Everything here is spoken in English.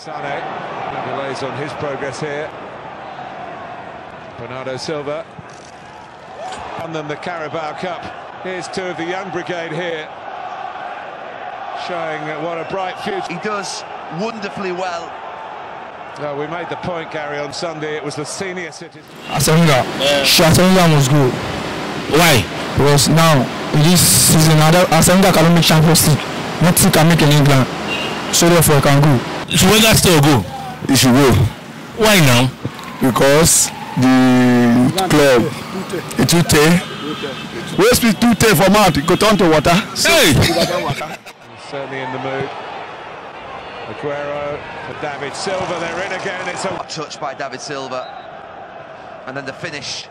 Sane delays on his progress here. Bernardo Silva. And then the Carabao Cup. Here's two of the young brigade here. Showing what a bright future. He does wonderfully well. Well, we made the point, Gary, on Sunday. It was the senior citizens. Asenga, sure Asenga must go. Why? Because now, this season, other- Asenga cannot make Champions League. Nothing can make in England. So therefore, he can go. Should Wenger still go? He should go. Why now? Because the club, Etute, wey speak Tute for mouth, e go turn to water. Hey! Certainly in the mood. Aguero for David Silva. They're in again. It's a touch by David Silva. And then the finish